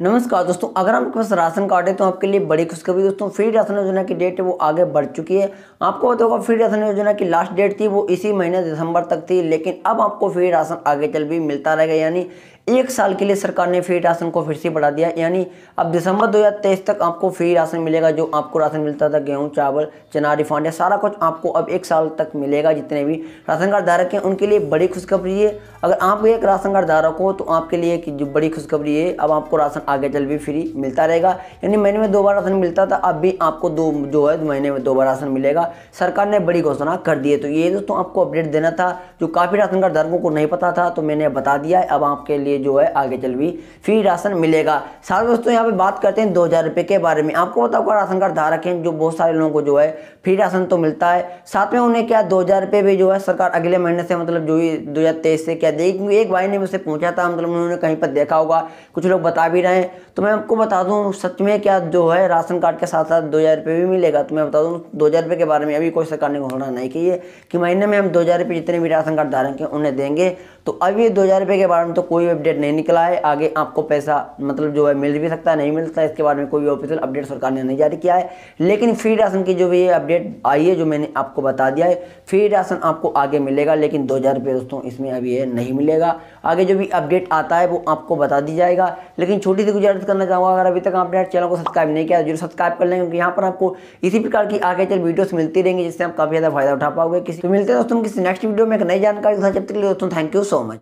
नमस्कार दोस्तों, अगर आपके पास राशन कार्ड है तो आपके लिए बड़ी खुशखबरी दोस्तों, फ्री राशन योजना की डेट है, वो आगे बढ़ चुकी है। आपको पता होगा, फ्री राशन योजना की लास्ट डेट थी, वो इसी महीने दिसंबर तक थी, लेकिन अब आपको फ्री राशन आगे चल भी मिलता रहेगा, यानी एक साल के लिए सरकार ने फ्री राशन को फिर से बढ़ा दिया। यानी अब दिसंबर 2023 तक आपको फ्री राशन मिलेगा, जो आपको राशन मिलता था, गेहूँ, चावल, चना रिफांड सारा कुछ आपको अब एक साल तक मिलेगा जितने भी राशन कार्ड धारक हैं, उनके लिए बड़ी खुशखबरी है अगर आप एक राशन कार्ड धारक हो तो आपके लिए जो बड़ी खुशखबरी है अब आपको राशन आगे चल भी फ्री मिलता रहेगा। यानी महीने में दो बार राशन मिलता था, अब भी आपको दो, जो है, महीने में दो बार राशन मिलेगा। सरकार ने बड़ी घोषणा कर दी है। तो ये दोस्तों, आपको अपडेट देना था, जो काफ़ी राशन कार्ड धारकों को नहीं पता था तो मैंने बता दिया है। अब आपके लिए जो है आगे चल भी फ्री राशन मिलेगा। साथ दोस्तों, यहाँ पे बात करते हैं दो हज़ार रुपये के बारे में। आपको पता होगा राशन कार्ड धारक हैं, जो बहुत सारे लोगों को जो है फ्री राशन तो मिलता है। साथ में उन्हें क्या दो हज़ार रुपये भी जो है सरकार अगले महीने से मतलब जो ही दो हज़ार तेईस से क्या देगी क्योंकि एक भाई ने मुझसे पूछा था मतलब उन्होंने कहीं पर देखा होगा, कुछ लोग बता भी रहे हैं। तो मैं आपको बता दूँ, सच में क्या जो है राशन कार्ड के साथ साथ दो हज़ार रुपये भी मिलेगा? तो मैं बता दूँ, दो हज़ार रुपये के बारे में अभी कोई सरकार ने घोषणा नहीं की है कि महीने में हम दो हज़ार रुपये जितने भी राशन कार्ड धारक हैं उन्हें देंगे। तो अभी दो हज़ार रुपये के बारे में तो कोई अपडेट नहीं निकला है। आगे आपको पैसा मतलब जो है मिल भी सकता है, नहीं मिलता है, इसके बारे में कोई ऑफिशियल अपडेट सरकार ने नहीं जारी किया है। लेकिन फ्री राशन की जो भी ये अपडेट आई है, जो मैंने आपको बता दिया है फ्री राशन आपको आगे मिलेगा, लेकिन दो हज़ार रुपये दोस्तों इसमें अभी ये नहीं मिलेगा। आगे जो भी अपडेट आता है, वो आपको बता दी जाएगा। लेकिन छोटी सी गुजारिश करना चाहूँगा, अगर अभी तक आपने चैनल को सब्सक्राइब नहीं किया ज़रूर सब्सक्राइब कर लेंगे क्योंकि यहाँ पर आपको इसी प्रकार की आगे चल वीडियोस मिलती रहेंगी, जिससे आप काफ़ी ज़्यादा फ़ायदा उठा पाओगे। किसी तो मिलते हैं दोस्तों, किसी नेक्स्ट वीडियो में एक नई जानकारी जब तक दोस्तों थैंक यू सो मच